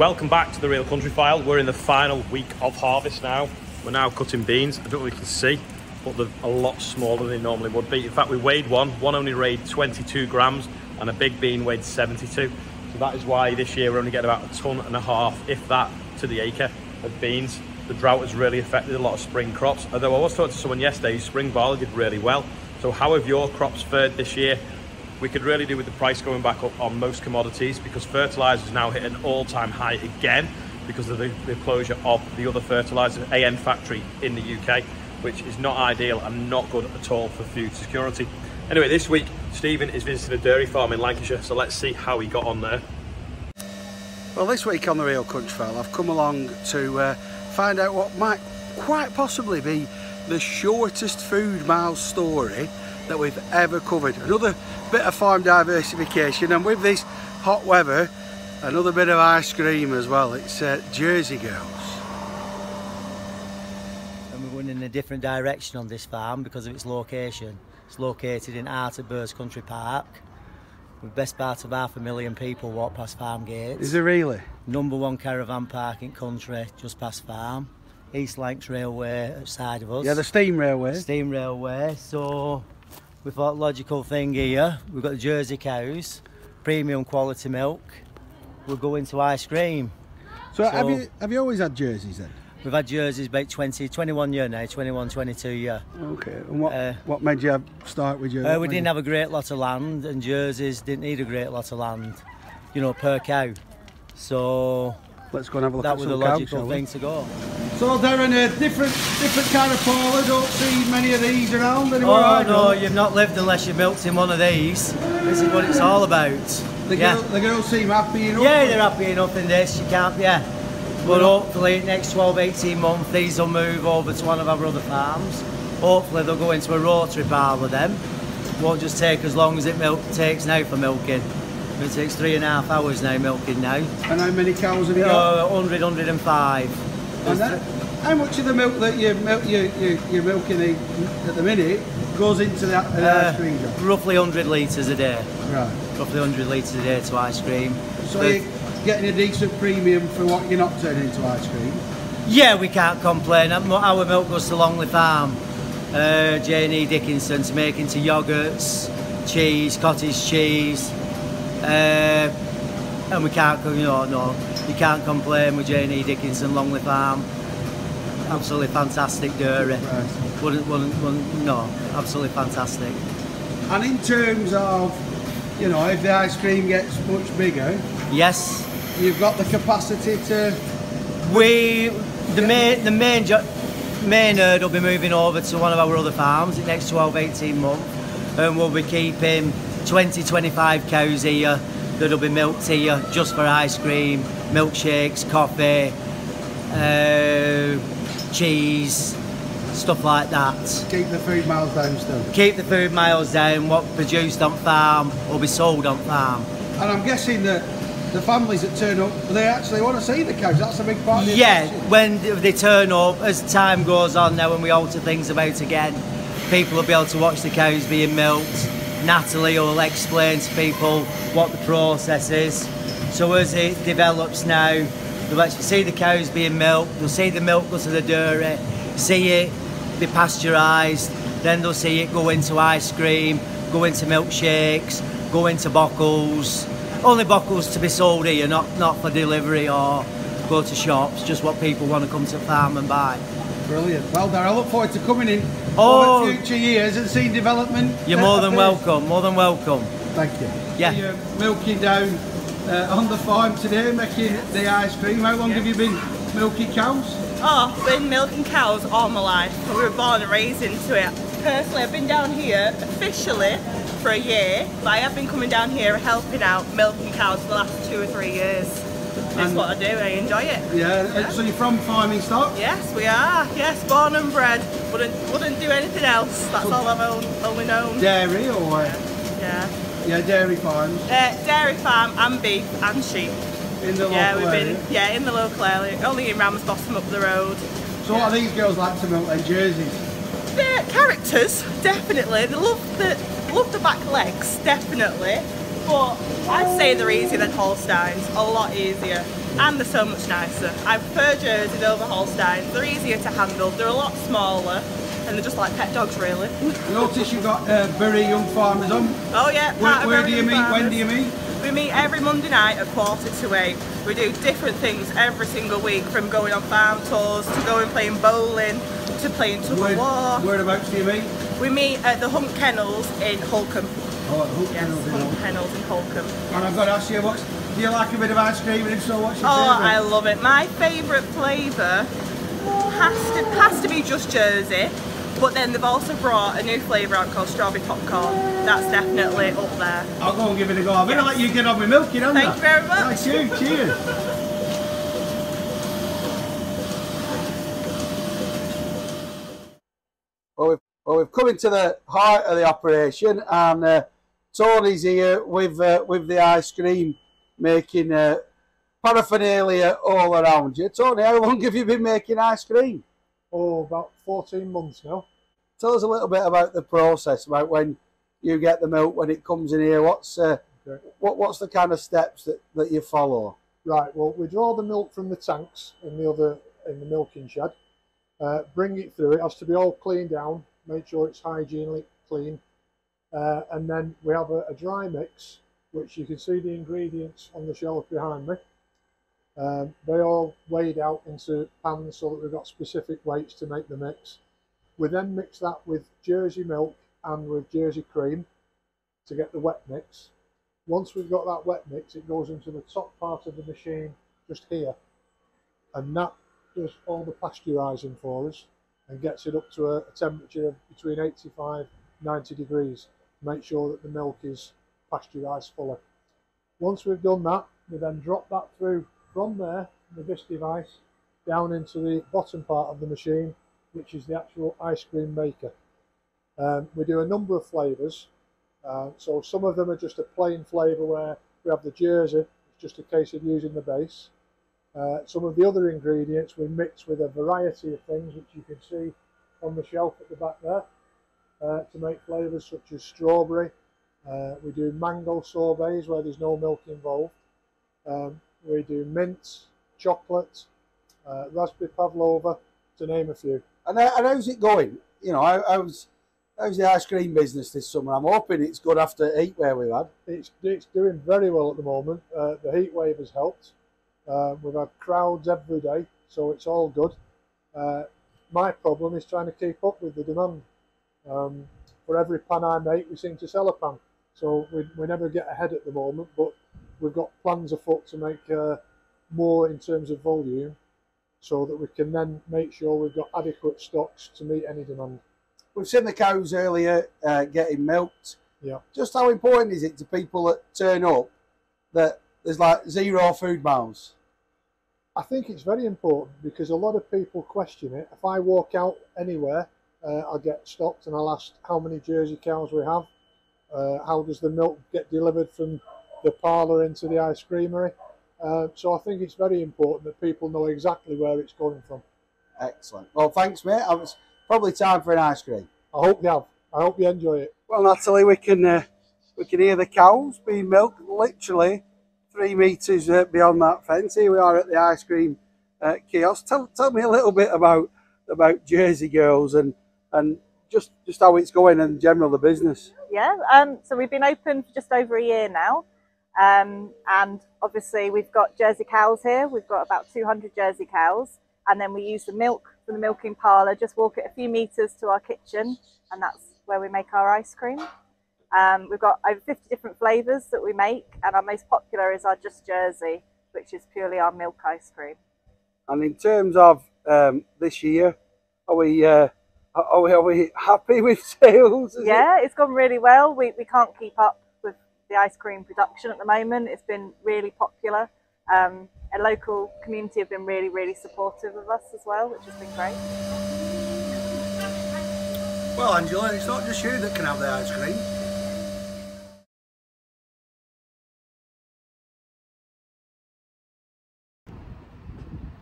Welcome back to the Real Country File. We're in the final week of harvest now. We're now cutting beans. I don't know if you can see, but they're a lot smaller than they normally would be. In fact, we weighed one. One only weighed 22 grams and a big bean weighed 72. So that is why this year we're only getting about a ton and a half, if that, to the acre of beans. The drought has really affected a lot of spring crops. Although I was talking to someone yesterday, spring barley did really well. So how have your crops fared this year? We could really do with the price going back up on most commodities because fertilizers now hit an all-time high again because of the, the closure of the other fertilizer AN factory in the UK, which is not ideal and not good at all for food security. Anyway, this week Stephen is visiting a dairy farm in Lancashire, so let's see how he got on there. Well, this week on the Real File, I've come along to uh, find out what might quite possibly be the shortest food mile story that we've ever covered. Another bit of farm diversification and with this hot weather, another bit of ice cream as well. It's uh, Jersey Girls. And we're going in a different direction on this farm because of its location. It's located in Arterburst Country Park. The best part of half a million people walk past farm gates. Is it really? Number one caravan park in country, just past farm. East Lancs Railway outside of us. Yeah, the steam railway. Steam railway. So we thought logical thing here. We've got the Jersey cows, premium quality milk. We'll go into ice cream. So, so have you have you always had jerseys then? We've had jerseys about 20, 21 year now, 21, 22 year. Okay, and what, uh, what made you start with jerseys? Uh, we didn't have a great lot of land and jerseys didn't need a great lot of land, you know, per cow. So let's go and have a look that at was the logical thing to go. So they're in a different different kind of parlour. Don't see many of these around anymore. Oh no, you've not lived unless you've milked in one of these. This is what it's all about. The, yeah. girl, the girls seem happy enough. Yeah, they're happy enough in this. You can't, yeah. But hopefully, next 12, 18 months, these will move over to one of our other farms. Hopefully, they'll go into a rotary parlour then. Won't just take as long as it milk takes now for milking. It takes three and a half hours now milking now. And how many cows have you uh, got? 100, 105. That, how much of the milk that you milk you, you you're milking at the minute goes into that uh, ice cream? Roughly 100 litres a day. Right. Roughly 100 litres a day to ice cream. So you're getting a decent premium for what you're not turning into ice cream? Yeah, we can't complain. Our milk goes to Longley Farm. Uh, J&E Dickinson's making to yogurts, cheese, cottage cheese, uh, and we can't, go you know, no, you can't complain with J&E Dickinson, Longley Farm. Absolutely fantastic dairy. Right. Wouldn't, wouldn't, wouldn't, no, absolutely fantastic. And in terms of, you know, if the ice cream gets much bigger, yes, you've got the capacity to. We, the main, the main, main herd will be moving over to one of our other farms in the next 12, 18 months, and we'll be keeping 20, 25 cows here that'll be milked here just for ice cream, milkshakes, coffee, uh, cheese, stuff like that. Keep the food miles down still. Keep the food miles down. What produced on farm will be sold on farm. And I'm guessing that the families that turn up, they actually want to see the cows. That's a big part. Of yeah, when they turn up, as time goes on now, when we alter things about again, people will be able to watch the cows being milked Natalie will explain to people what the process is. So as it develops now, they'll actually see the cows being milked, they'll see the milk go to the dairy, see it be pasteurised, then they'll see it go into ice cream, go into milkshakes, go into bottles. Only bottles to be sold here, not, not for delivery or go to shops, just what people want to come to farm and buy. Brilliant. Well, Darren, I look forward to coming in oh, over future years and seeing development. You're more than welcome. More than welcome. Thank you. Yeah. You're milking down uh, on the farm today, making the ice cream. How long yeah. have you been milking cows? Oh, been milking cows all my life. We were born and raised into it. Personally, I've been down here officially for a year, but I have been coming down here helping out milking cows for the last two or three years. It's what I do, I enjoy it. Yeah, yeah, so you're from farming stock? Yes, we are. Yes, born and bred. Wouldn't wouldn't do anything else. That's so all I've own, only known. Dairy or? Yeah. Yeah, dairy farms. Uh, dairy farm and beef and sheep. In the yeah, local we've been yeah in the local area. Only in Ramsbottom up the road. So yeah. what are these girls like to milk their jerseys? They're characters, definitely. They love the love the back legs, definitely. But I'd say they're easier than Holsteins, a lot easier. and they're so much nicer. I prefer Jerseys over Holsteins. They're easier to handle, they're a lot smaller, and they're just like pet dogs really. Notice you've got uh, very young farmers on. Oh yeah, Where, where do you meet? When do you meet? We meet every Monday night at quarter to eight. We do different things every single week, from going on farm tours to going playing bowling to playing tug Where, of war. whereabouts do you meet? We meet at the Hunt Kennels in Holcombe. Oh, at Hook Yes, Kennels Hull. Kennels in Holcombe. And I've got to ask you, what's, do you like a bit of ice cream? And if so, what's your Oh, favourite? I love it. My favourite flavour has to has to be just Jersey, but then they've also brought a new flavour out called strawberry popcorn. That's definitely up there. I'll go and give it a go. I'm going to let you get on with milking, aren't Thank you very much. Thank you. Cheers. Well, we've, come into the heart of the operation, and uh, Tony's here with uh, with the ice cream making uh, paraphernalia all around you. Tony, how long have you been making ice cream? Oh, about 14 months now. Tell us a little bit about the process, about when you get the milk when it comes in here. What's uh, Okay. what what's the kind of steps that, that you follow? Right, well, we draw the milk from the tanks in the other in the milking shed, uh, bring it through. It has to be all cleaned down, make sure it's hygienically clean, uh, and then we have a, a dry mix, which you can see the ingredients on the shelf behind me. Um, they all weighed out into pans so that we've got specific weights to make the mix. We then mix that with Jersey milk and with Jersey cream to get the wet mix. Once we've got that wet mix, it goes into the top part of the machine just here, and that does all the pasteurising for us and gets it up to a, a temperature of between 85 90 degrees. Make sure that the milk is pasteurised fully. Once we've done that, we then drop that through from there with this device down into the bottom part of the machine, which is the actual ice cream maker. Um, we do a number of flavours. Uh, so some of them are just a plain flavour where we have the jersey, it's just a case of using the base. Uh, some of the other ingredients we mix with a variety of things which you can see on the shelf at the back there uh, to make flavours such as strawberry. Uh, we do mango sorbets where there's no milk involved. Um, we do mint, chocolate, uh, raspberry pavlova, to name a few. And, how- and how's it going? You know, how, how's how's the ice cream business this summer? I'm hoping it's good after heat where we've had. it's it's doing very well at the moment. Uh, the heat wave has helped. Uh, we've had crowds every day, so it's all good. Uh, my problem is trying to keep up with the demand. Um, for every pan I make, we seem to sell a pan, so we, we never get ahead at the moment. But we've got plans afoot to make uh, more in terms of volume, so that we can then make sure we've got adequate stocks to meet any demand. We've seen the cows earlier uh, getting milked. Yeah. Just how important is it to people that turn up that there's like zero food miles? I think it's very important because a lot of people question it. If I walk out anywhere, uh, I'll get stopped and I'll ask how many Jersey cows we have. Uh, how does the milk get delivered from the parlour into the ice creamery? Uh, so I think it's very important that people know exactly where it's coming from. Excellent. Well, thanks, mate. It's probably time for an ice cream. I hope you have. I hope you enjoy it. Well, Natalie, we can uh, we can hear the cows being milked literally three metres uh, beyond that fence. Here we are at the ice cream uh, kiosk. Tell, tell me a little bit about about Jersey Girls and and just just how it's going and general the business. Yeah, um, so we've been open for just over a year now. Um, and obviously, we've got Jersey cows here. We've got about 200 Jersey cows. And then we use the milk from the milking parlour, just walk it a few metres to our kitchen, and that's where we make our ice cream. Um, we've got over 50 different flavours that we make, and our most popular is our Just Jersey, which is purely our milk ice cream. And in terms of um, this year, are we uh, are we are we happy with sales? Is it- Yeah, it's gone really well. We, we can't keep up with the ice cream production at the moment. It's been really popular. Um, a local community have been really, really supportive of us as well, which has been great. Well, Angela, it's not just you that can have the ice cream.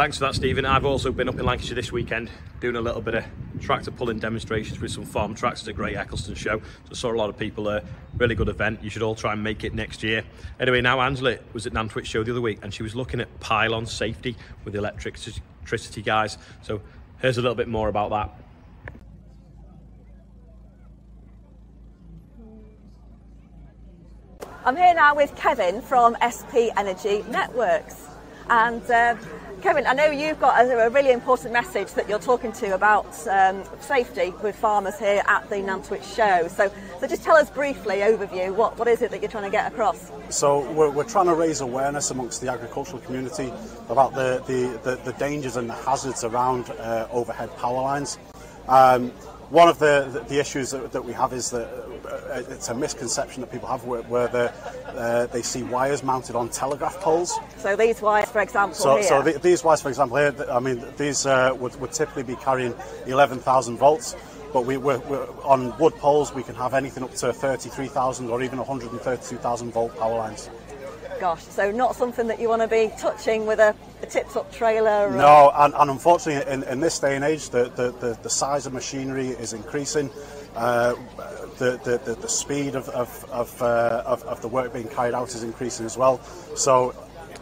Thanks for that, Stephen. I've also been up in Lancashire this weekend doing a little bit of tractor pulling demonstrations with some farm tractors at a Great Eccleston Show. So saw a lot of people there. Really good event. You should all try and make it next year. Anyway, now Angela was at Nantwich Show the other week and she was looking at pylon safety with the electricity guys. So here's a little bit more about that. I'm here now with Kevin from SP Energy Networks. And uh, Kevin, I know you've got a, a, really important message that you're talking to about um, safety with farmers here at the Nantwich show. So, so just tell us briefly, overview, what, what is it that you're trying to get across? So we're, we're trying to raise awareness amongst the agricultural community about the, the, the, the dangers and the hazards around uh, overhead power lines. Um, one of the, the, issues that, that, we have is that uh, it's a misconception that people have where, where uh, they see wires mounted on telegraph poles. So these wires, for example, so, here. So the, these wires, for example, here, I mean, these uh, would, would, typically be carrying 11,000 volts. But we, we're, we're, on wood poles, we can have anything up to 33,000 or even 132,000 volt power lines gosh, so not something that you want to be touching with a, a tip-top trailer? Or... No, and, and unfortunately in, in, this day and age, the, the, the, the size of machinery is increasing. Uh, the, the, the, speed of, of, of, uh, of, of, the work being carried out is increasing as well. So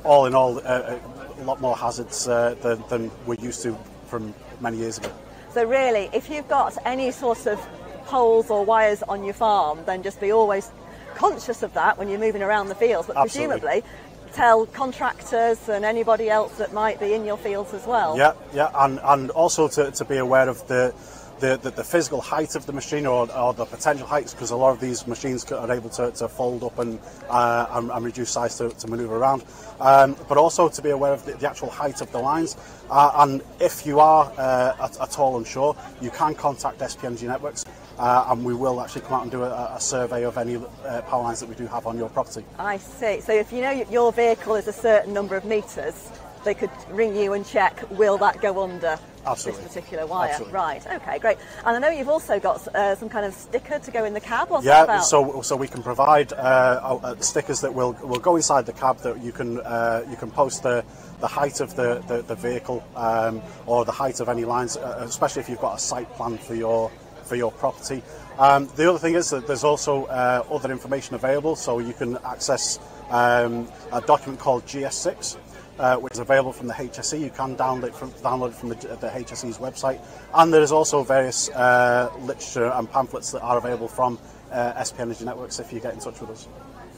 all in all, uh, a lot more hazards uh, than, than we're used to from many years ago. So really, if you've got any sort of poles or wires on your farm, then just be always conscious of that when you're moving around the fields, but Absolutely. presumably tell contractors and anybody else that might be in your fields as well. Yeah, yeah, and, and also to, to be aware of the the, the, the, physical height of the machine or, or the potential heights because a lot of these machines are able to, to fold up and, uh, and, and, reduce size to, to manoeuvre around. Um, but also to be aware of the, the actual height of the lines. Uh, and if you are uh, at, at, all unsure, you can contact SP Energy Networks and we will actually come out and do a, a survey of any uh, power lines that we do have on your property. I see. So if you know your vehicle is a certain number of metres, they could ring you and check will that go under Absolutely. this particular wire. Absolutely. Right. Okay. Great. And I know you've also got uh, some kind of sticker to go in the cab. What's yeah. So so we can provide uh, uh, stickers that will will go inside the cab that you can uh, you can post the the height of the the, the vehicle um, or the height of any lines, uh, especially if you've got a site plan for your for your property. Um, the other thing is that there's also uh, other information available, so you can access um, a document called GS6, uh, which is available from the HSE. You can download it from, download it from the, the HSE's website, and there is also various uh, literature and pamphlets that are available from uh, SP Energy Networks if you get in touch with us.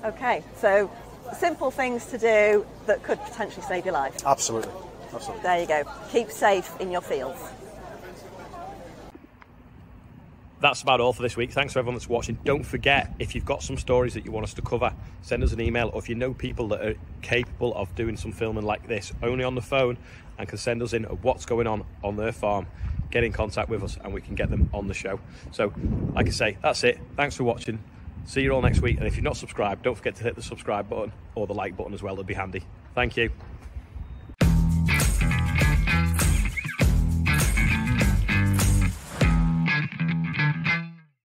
Okay, so simple things to do that could potentially save your life. Absolutely, absolutely. There you go. Keep safe in your fields. That's about all for this week. Thanks for everyone that's watching. Don't forget, if you've got some stories that you want us to cover, send us an email. Or if you know people that are capable of doing some filming like this, only on the phone, and can send us in what's going on on their farm, get in contact with us and we can get them on the show. So, like I say, that's it. Thanks for watching. See you all next week. And if you're not subscribed, don't forget to hit the subscribe button or the like button as well. It'd be handy. Thank you.